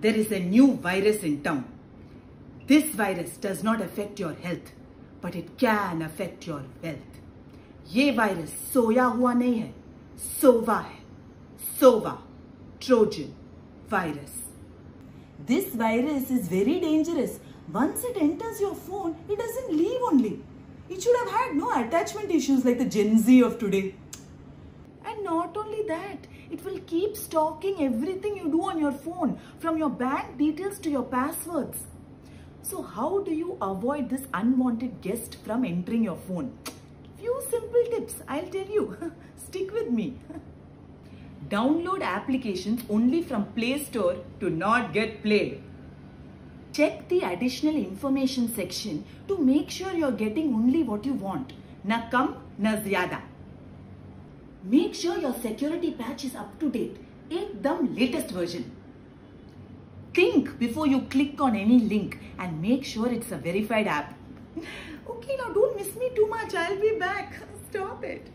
there is a new virus in town. This virus does not affect your health, but it can affect your wealth. ये virus सोया हुआ नहीं है Sova है Sova Trojan virus This virus is very dangerous. Once it enters your phone, it doesn't leave only. It should have had no attachment issues like the Gen Z of today. Not only that, it will keep stalking everything you do on your phone, from your bank details to your passwords. So how do you avoid this unwanted guest from entering your phone? Few simple tips, I'll tell you. Stick with me. Download applications only from Play Store to not get played. Check the additional information section to make sure you're getting only what you want. Na kam, na zyada. Make sure your security patch is up to date. Ekdam latest version. Think before you click on any link and make sure it's a verified app. Okay, now don't miss me too much. I'll be back. Stop it.